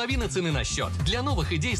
половина цены на счет. Для новых идей